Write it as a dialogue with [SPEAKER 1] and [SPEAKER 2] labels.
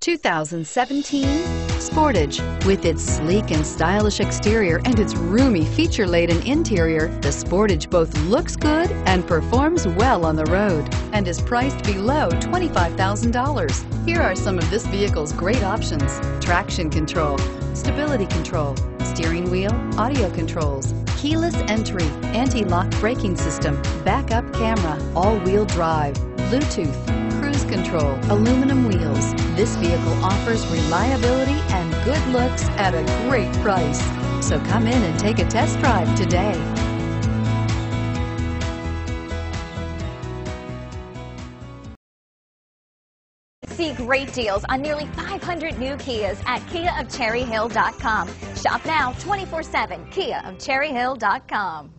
[SPEAKER 1] 2017 Sportage. With its sleek and stylish exterior and its roomy feature-laden interior, the Sportage both looks good and performs well on the road and is priced below $25,000. Here are some of this vehicle's great options. Traction control, stability control, steering wheel, audio controls, keyless entry, anti-lock braking system, backup camera, all-wheel drive, Bluetooth, cruise control, aluminum wheels. This vehicle offers reliability and good looks at a great price. So come in and take a test drive today.
[SPEAKER 2] See great deals on nearly 500 new Kias at KiaofCherryHill.com. Shop now 24-7, KiaofCherryHill.com.